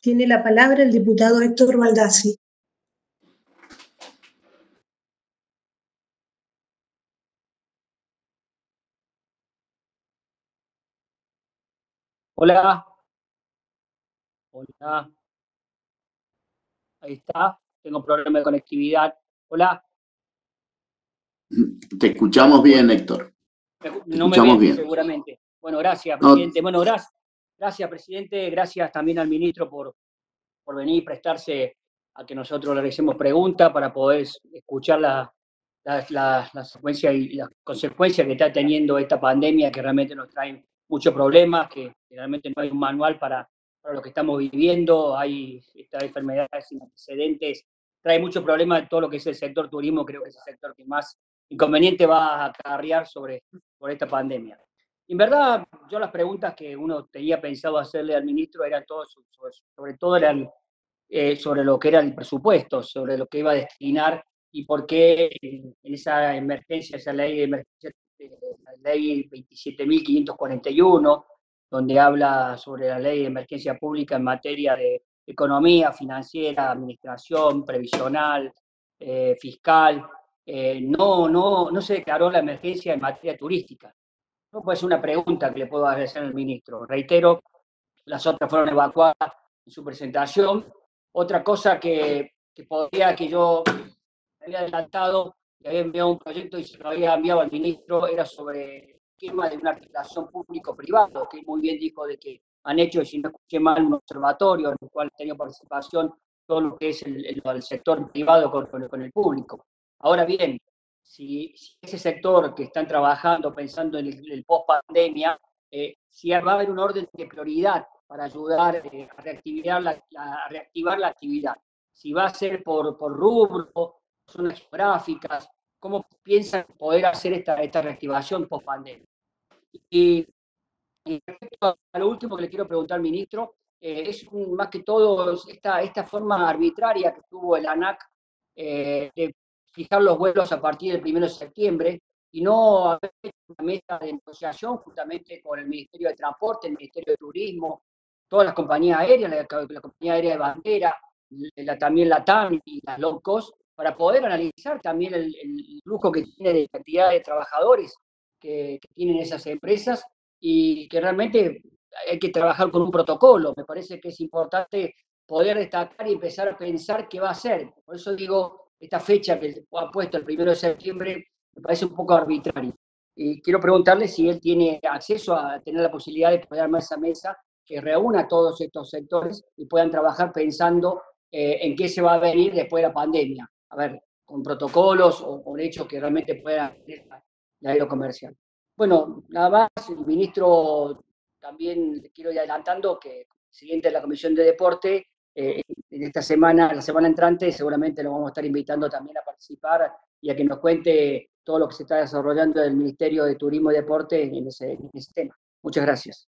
Tiene la palabra el diputado Héctor Baldassi. Hola. Hola. Ahí está. Tengo problema de conectividad. Hola. Te escuchamos bien, Héctor. no me ven, bien. seguramente. Bueno, gracias, presidente. Bueno, gracias. Gracias, presidente. Gracias también al ministro por, por venir y prestarse a que nosotros le hacemos preguntas para poder escuchar la, la, la, secuencia y las consecuencias que está teniendo esta pandemia que realmente nos trae muchos problemas, que realmente no hay un manual para, para lo que estamos viviendo, hay estas enfermedades sin antecedentes, trae muchos problemas todo lo que es el sector turismo, creo que es el sector que más inconveniente va a acarrear sobre, sobre esta pandemia. En verdad, yo las preguntas que uno tenía pensado hacerle al ministro eran todo, sobre, todo eran eh, sobre lo que era el presupuesto, sobre lo que iba a destinar y por qué en, esa emergencia, esa ley de emergencia, eh, la ley 27.541, donde habla sobre la ley de emergencia pública en materia de economía financiera, administración, previsional, eh, fiscal, eh, no, no, no se declaró la emergencia en materia turística. No puede ser una pregunta que le puedo hacer al ministro. Reitero, las otras fueron evacuadas en su presentación. Otra cosa que, que podría, que yo había adelantado, que había enviado un proyecto y se lo había enviado al ministro, era sobre el esquema de una articulación público-privado, que muy bien dijo de que han hecho, si no escuché mal, un observatorio en el cual tenía participación todo lo que es el, el, sector privado con, con, el público. Ahora bien, si, ese sector que están trabajando pensando en el, post-pandemia, eh, si va a haber un orden de prioridad para ayudar eh, a, reactivar la, reactivar la actividad, si va a ser por, por rubro, zonas geográficas, cómo piensan poder hacer esta, esta reactivación post-pandemia. Y, y, respecto a lo último que le quiero preguntar ministro, eh, es más que todo esta, esta forma arbitraria que tuvo el ANAC de fijar los vuelos a partir del 1 de septiembre y no haber hecho una mesa de negociación justamente con el Ministerio de Transporte, el Ministerio de Turismo, todas las compañías aéreas, la, compañía aérea de bandera, la, también la TAM y las low cost, para poder analizar también el, el flujo que tiene de cantidad de trabajadores que, que, tienen esas empresas y que realmente hay que trabajar con un protocolo. Me parece que es importante poder destacar y empezar a pensar qué va a hacer. Por eso digo, esta fecha que ha puesto el primero de septiembre me parece un poco arbitrario. Y quiero preguntarle si él tiene acceso a tener la posibilidad de poder armar esa mesa que reúna todos estos sectores y puedan trabajar pensando eh, en qué se va a venir después de la pandemia. A ver, con protocolos o con hechos que realmente puedan tener la aerocomercial. Bueno, nada más, el ministro también quiero ir adelantando que siguiente de la Comisión de Deporte eh, esta semana, la semana entrante, seguramente lo vamos a estar invitando también a participar y a que nos cuente todo lo que se está desarrollando del Ministerio de Turismo y Deporte en ese, en ese tema. Muchas gracias.